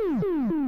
Hmm.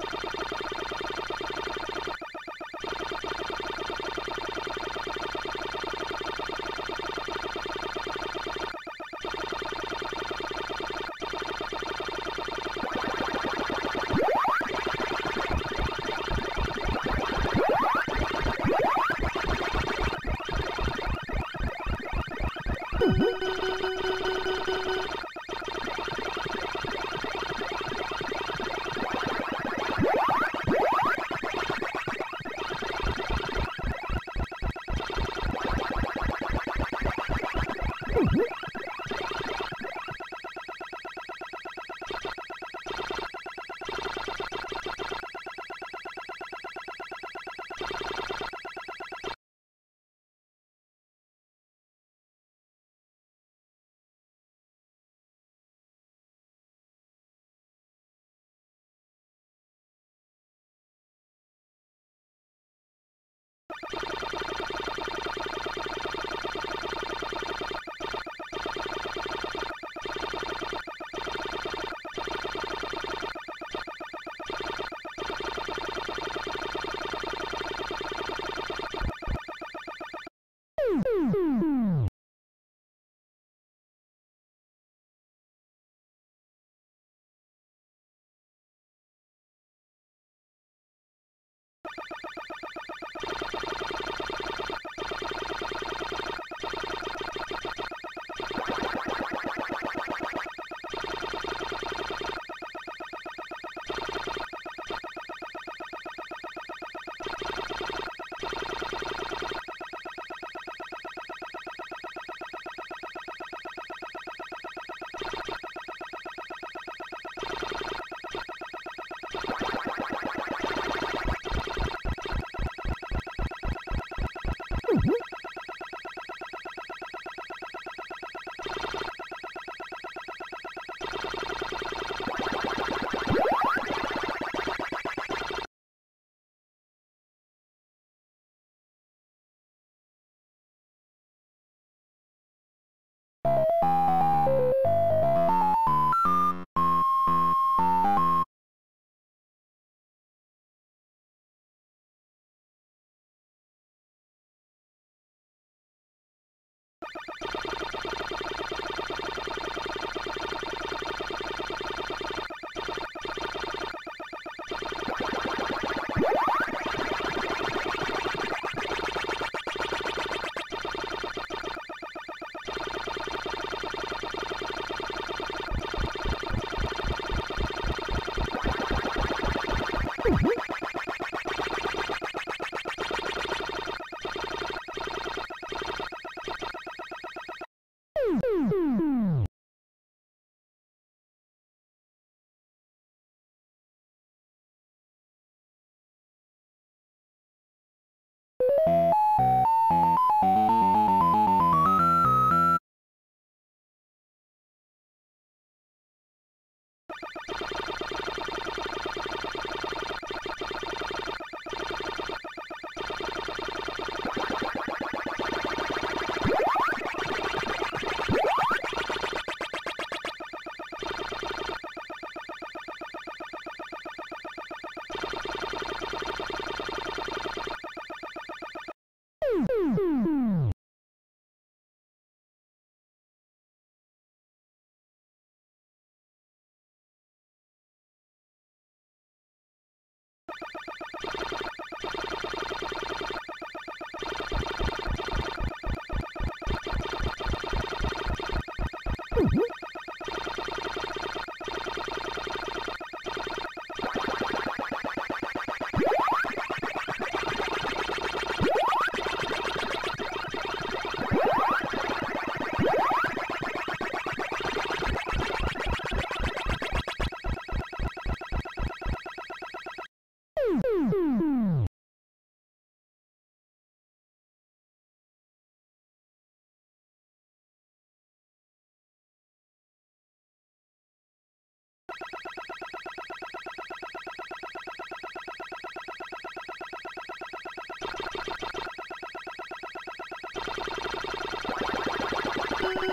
you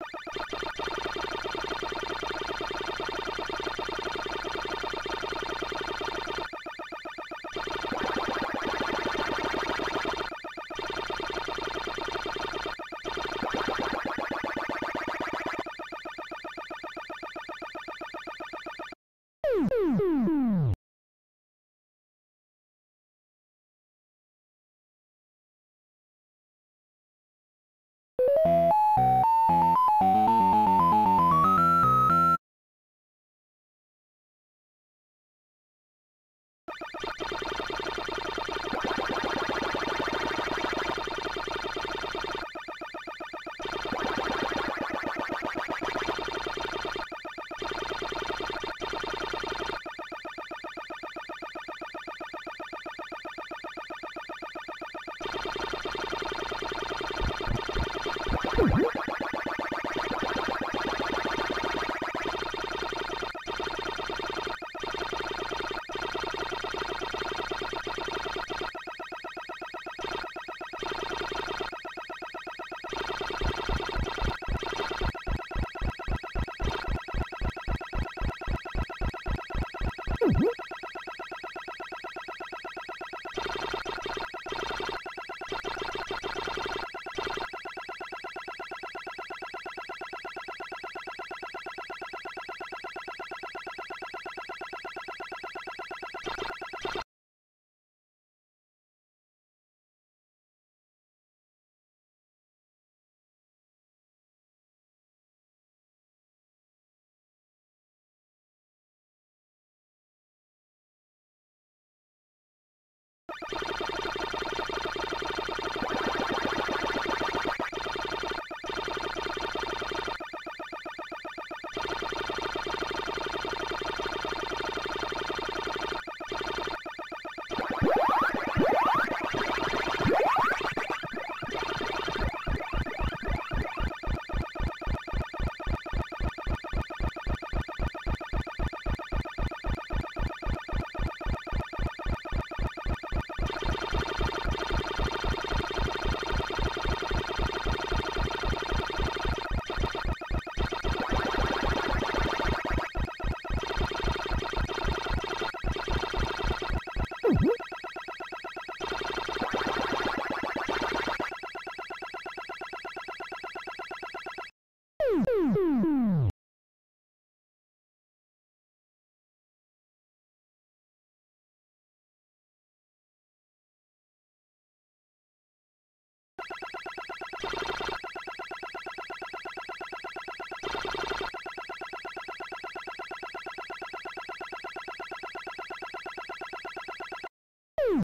you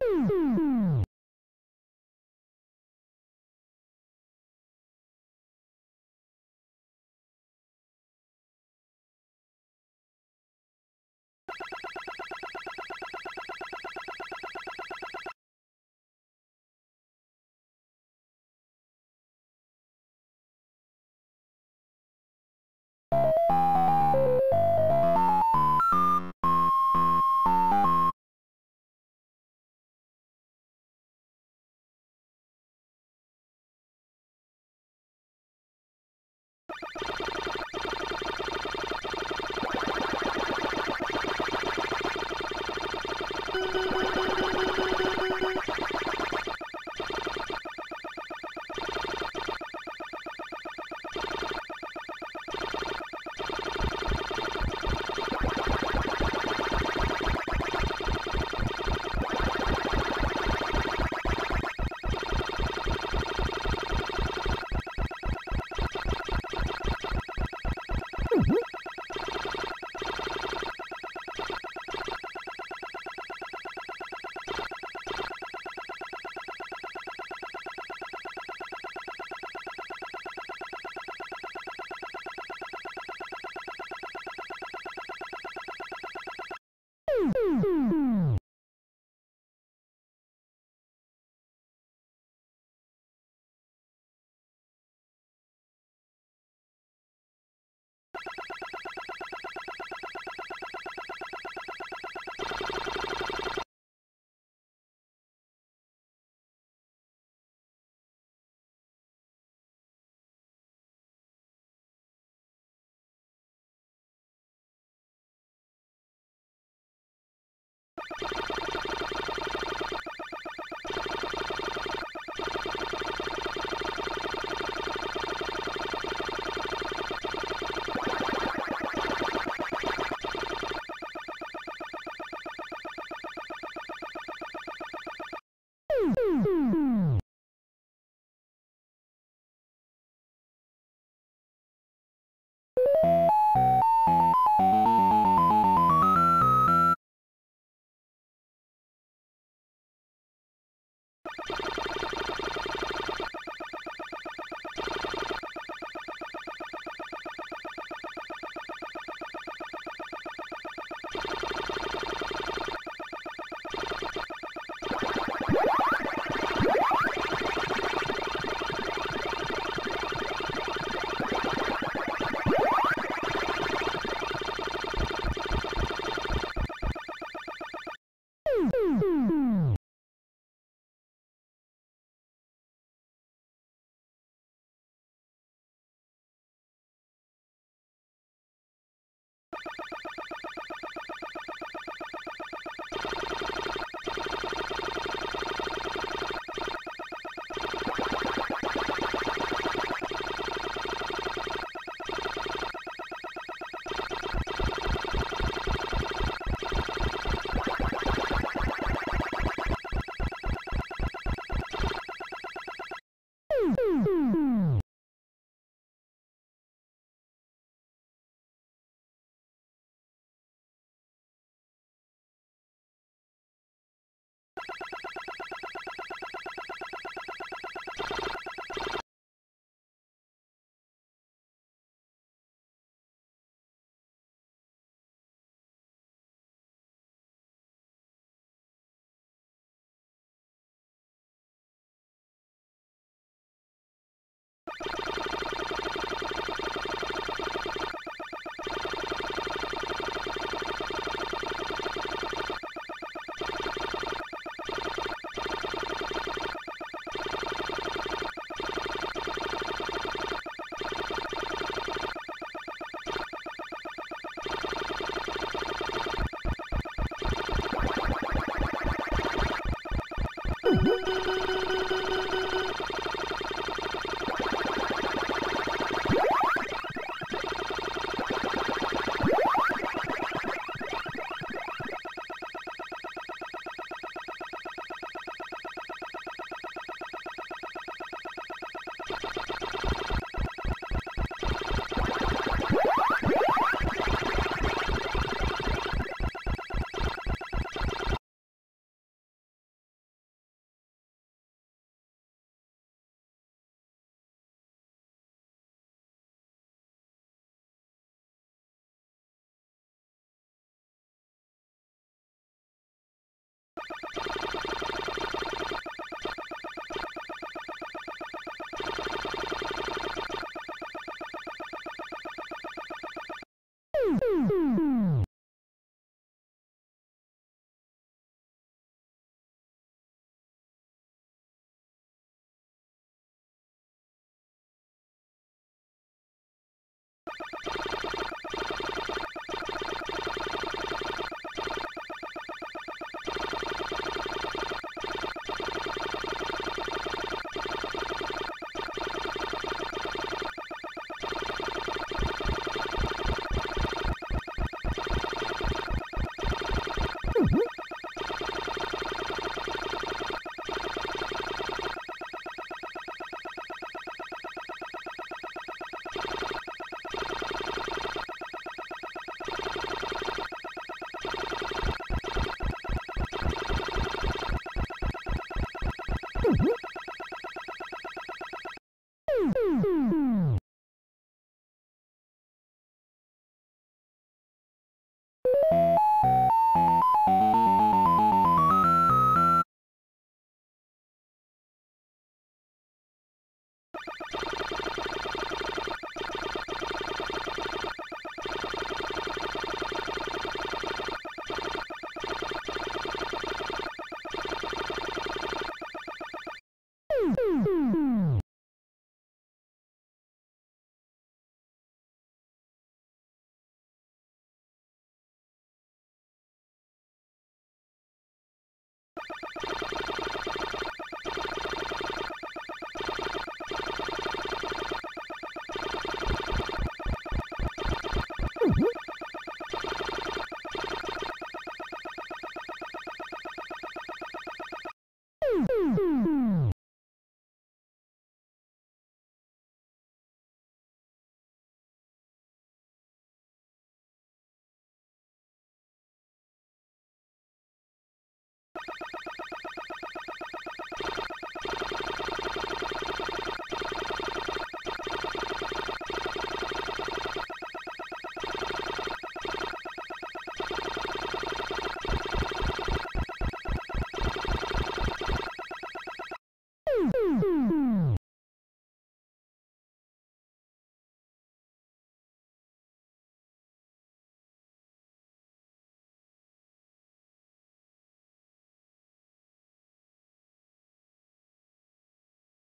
you